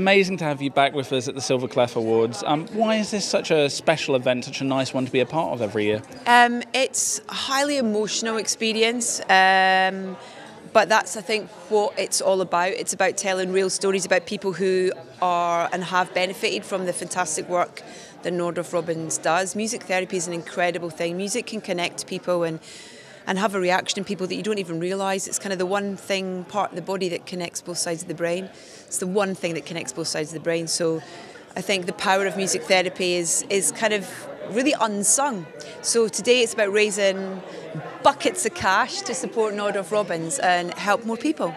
Amazing to have you back with us at the Silver Clef Awards. Um, why is this such a special event, such a nice one to be a part of every year? Um, it's a highly emotional experience. Um, but that's, I think, what it's all about. It's about telling real stories about people who are and have benefited from the fantastic work that Nordoff Robbins does. Music therapy is an incredible thing. Music can connect people and and have a reaction in people that you don't even realise. It's kind of the one thing, part of the body that connects both sides of the brain. It's the one thing that connects both sides of the brain. So I think the power of music therapy is, is kind of really unsung. So today it's about raising buckets of cash to support Nordoff Robbins and help more people.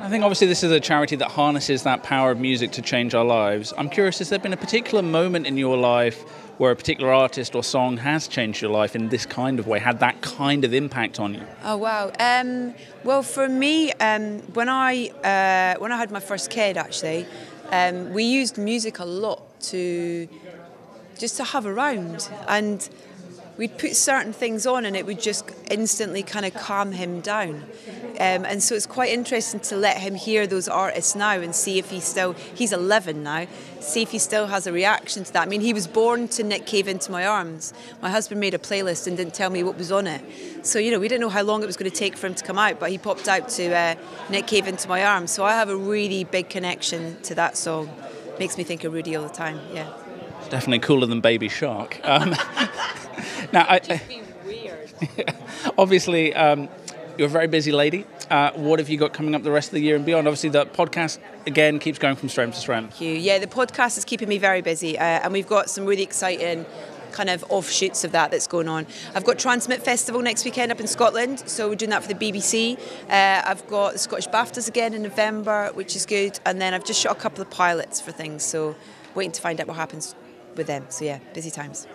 I think obviously this is a charity that harnesses that power of music to change our lives. I'm curious, has there been a particular moment in your life where a particular artist or song has changed your life in this kind of way, had that kind of impact on you? Oh wow! Um, well, for me, um, when I uh, when I had my first kid, actually, um, we used music a lot to just to have around and we'd put certain things on and it would just instantly kind of calm him down. Um, and so it's quite interesting to let him hear those artists now and see if he still, he's 11 now, see if he still has a reaction to that. I mean, he was born to Nick Cave Into My Arms. My husband made a playlist and didn't tell me what was on it. So, you know, we didn't know how long it was going to take for him to come out, but he popped out to uh, Nick Cave Into My Arms. So I have a really big connection to that song. Makes me think of Rudy all the time, yeah. Definitely cooler than Baby Shark. Um, now, I, obviously, um, you're a very busy lady. Uh, what have you got coming up the rest of the year and beyond? Obviously, the podcast again keeps going from strength to strength. Thank you. Yeah, the podcast is keeping me very busy, uh, and we've got some really exciting kind of offshoots of that that's going on. I've got TRNSMT Festival next weekend up in Scotland, so we're doing that for the BBC. Uh, I've got the Scottish BAFTAs again in November, which is good, and then I've just shot a couple of pilots for things, so waiting to find out what happens with them. So yeah, busy times.